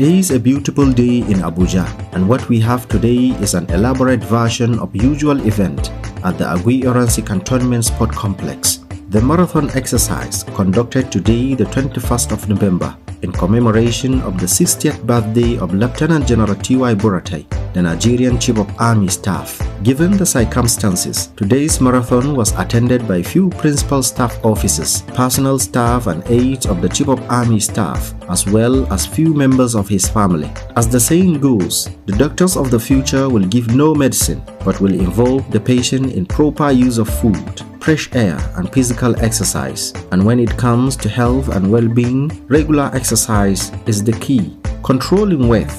Today is a beautiful day in Abuja, and what we have today is an elaborate version of usual event at the Aguiyi Ironsi Cantonment Sport Complex. The marathon exercise conducted today, the 21st of November, in commemoration of the 60th birthday of Lieutenant General T.Y. Buratai, the Nigerian Chief of Army Staff. Given the circumstances, today's marathon was attended by few principal staff officers, personal staff and aides of the Chief of Army Staff, as well as few members of his family. As the saying goes, the doctors of the future will give no medicine, but will involve the patient in proper use of food, fresh air and physical exercise. And when it comes to health and well-being, regular exercise is the key. Controlling weight,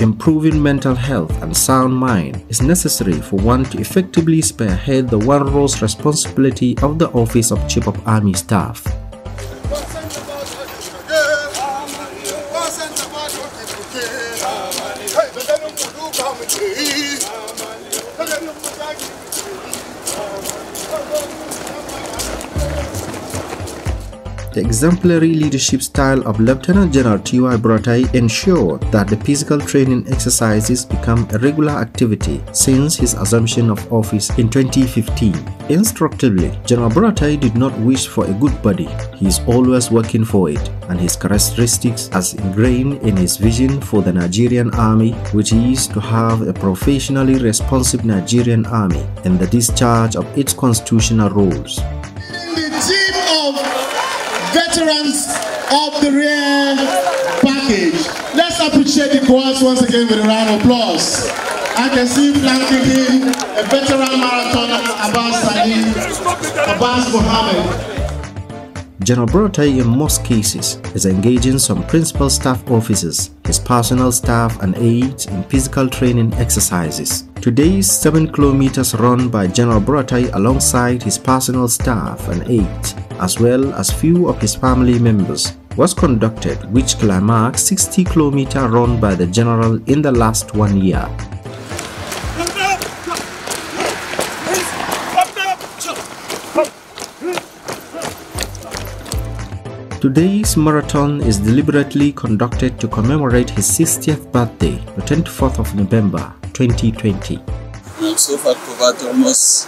improving mental health and sound mind is necessary for one to effectively spearhead the one role's responsibility of the office of Chief of Army Staff. The exemplary leadership style of Lieutenant General T.Y. Buratai ensured that the physical training exercises become a regular activity since his assumption of office in 2015. Instructively, General Buratai did not wish for a good body, he is always working for it, and his characteristics as ingrained in his vision for the Nigerian Army, which is to have a professionally responsive Nigerian Army in the discharge of its constitutional roles veterans of the rare package. Let's appreciate the COAS once again with a round of applause. I can see flanking him a veteran marathoner, Abbas Salim, Abbas Mohammed. General Buratai in most cases is engaging some principal staff officers, his personal staff and aides in physical training exercises. Today's 7 kilometers run by General Buratai alongside his personal staff and aides, as well as few of his family members, was conducted which climaxed 60 kilometer run by the general in the last one year. Today's marathon is deliberately conducted to commemorate his 60th birthday, the 24th of November 2020. I've so far covered almost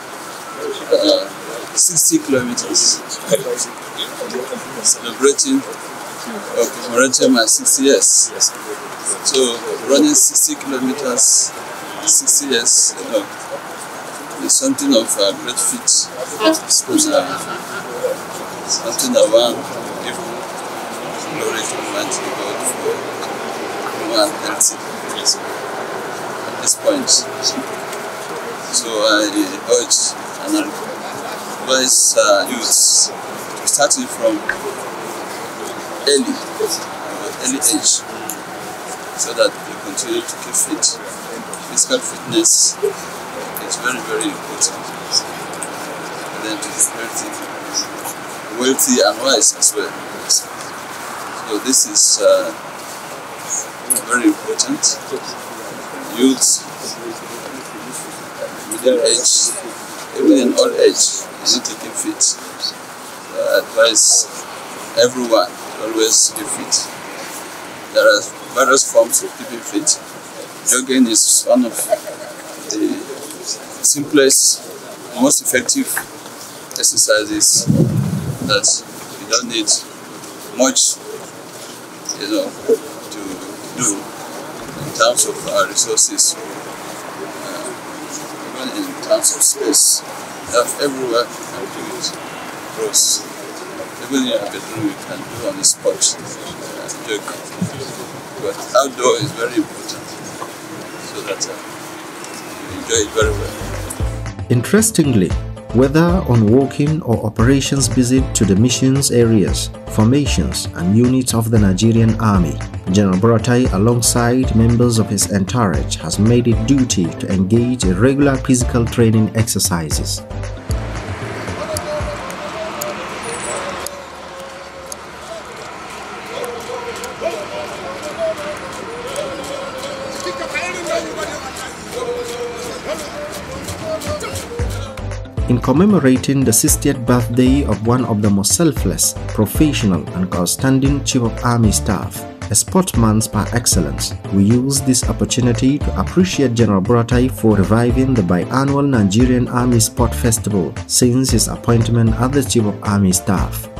uh, 60 kilometers, celebrating or commemorating my 60 years. So running 60 kilometers, 60 years, you know, is something of a great feat. Because, uh, something that one give glory to Almighty God for human healthy at this point. So I urge and advise uh, starting from early, early age, so that they continue to keep fit. Physical fitness is very, very important. And then to be healthy wealthy and wise as well. So this is uh, very important. Youth, middle age, even in old age, need to keep fit. So I advise everyone to always keep fit. There are various forms of keeping fit. Jogging is one of the simplest, most effective exercises that you don't need much, you know, to do in terms of our resources, in terms of space. Everywhere you can do it. Cross. Even in a bedroom you can do on the spot, uh, jogging. But outdoor is very important so that uh, you enjoy it very well. Interestingly, whether on walking or operations visit to the missions areas, formations and units of the Nigerian Army, General Buratai alongside members of his entourage has made it duty to engage in regular physical training exercises. In commemorating the 60th birthday of one of the most selfless, professional, and outstanding Chief of Army Staff, a sportsman par excellence. We use this opportunity to appreciate General Buratai for reviving the biannual Nigerian Army Sport Festival since his appointment as the Chief of Army Staff.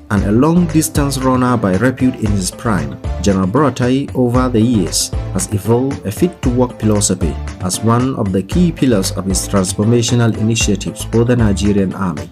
and a long-distance runner by repute in his prime, General Buratai over the years has evolved a fit-to-work philosophy as one of the key pillars of his transformational initiatives for the Nigerian Army.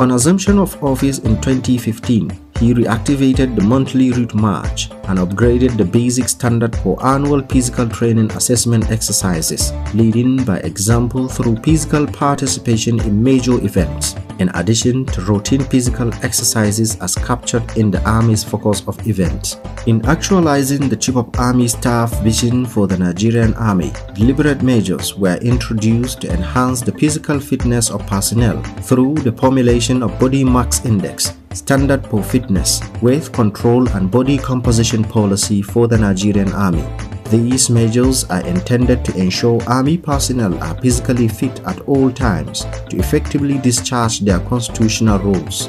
On assumption of office in 2015, he reactivated the monthly route march and upgraded the basic standard for annual physical training assessment exercises, leading by example through physical participation in major events in addition to routine physical exercises as captured in the Army's focus of events. In actualizing the Chief of Army Staff vision for the Nigerian Army, deliberate measures were introduced to enhance the physical fitness of personnel through the formulation of Body Mass Index, standard for fitness, weight control and body composition policy for the Nigerian Army. These measures are intended to ensure Army personnel are physically fit at all times to effectively discharge their constitutional roles.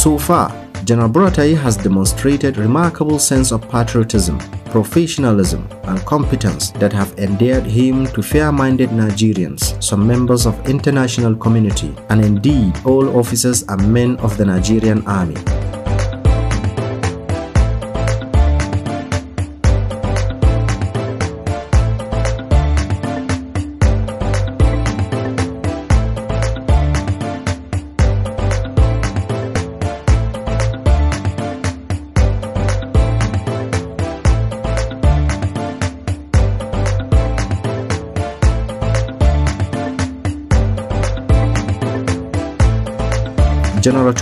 So far, General Buratai has demonstrated remarkable sense of patriotism, professionalism, and competence that have endeared him to fair-minded Nigerians, some members of international community, and indeed all officers and men of the Nigerian Army.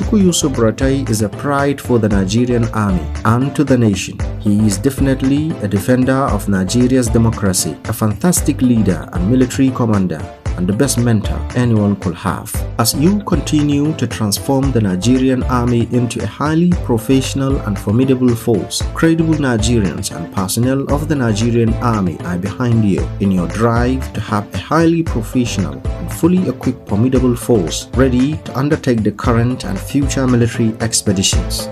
Tukur Yusuf Buratai is a pride for the Nigerian army and to the nation. He is definitely a defender of Nigeria's democracy, a fantastic leader and military commander and the best mentor anyone could have. As you continue to transform the Nigerian army into a highly professional and formidable force, credible Nigerians and personnel of the Nigerian army are behind you in your drive to have a highly professional and fully equipped formidable force ready to undertake the current and future military expeditions.